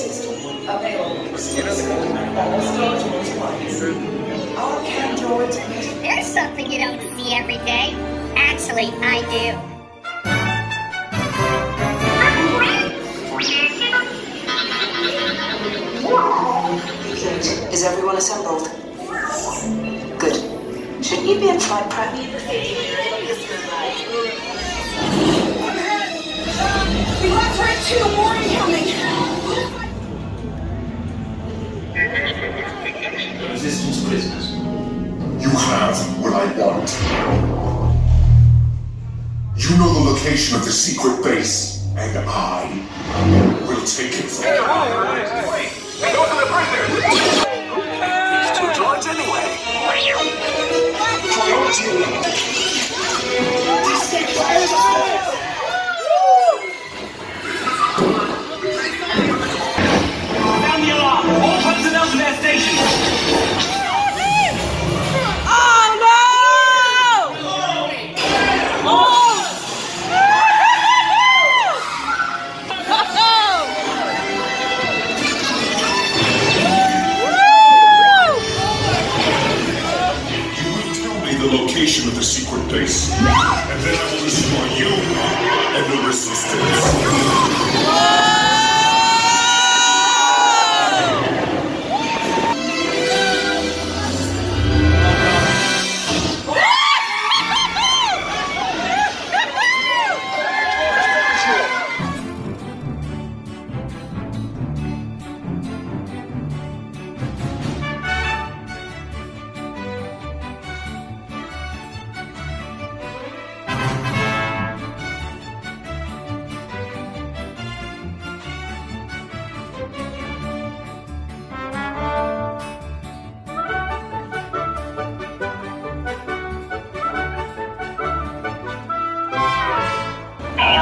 system available. All star twice. Our can There's something you don't see every day. Actually, I do. Is everyone assembled? Good. Shouldn't you be in flight prep? We left her at two, more You have what I want. You know the location of the secret base, and I will take it from you. Location of the secret base, and then I will destroy you and the resistance.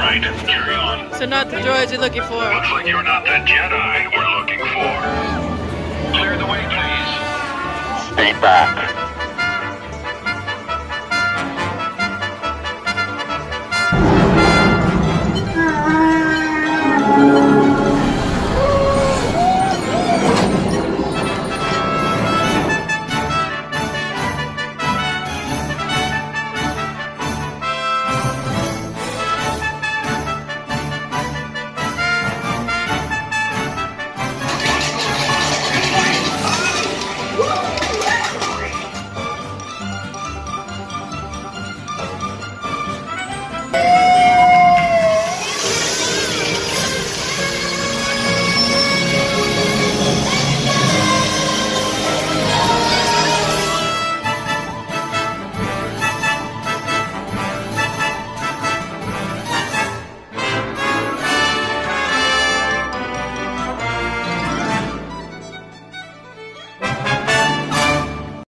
Right, carry on. So not the droids you're looking for. Looks like you're not the Jedi we're looking for. Clear the way, please. Stay back.